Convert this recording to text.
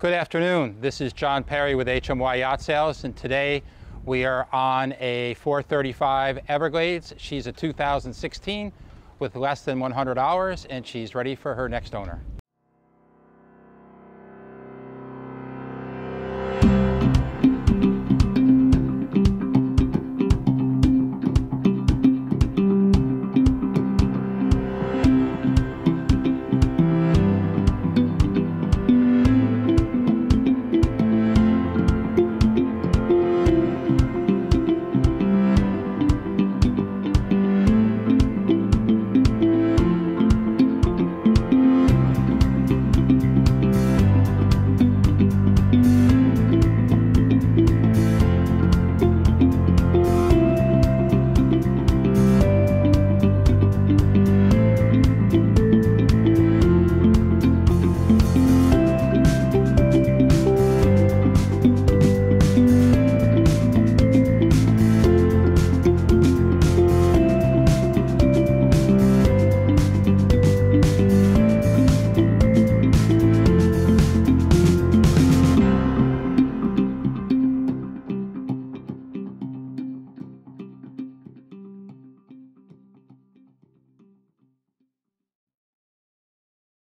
Good afternoon. This is John Parry with HMY Yacht Sales, and today we are on a 435 Everglades. She's a 2016 with less than 100 hours, and she's ready for her next owner.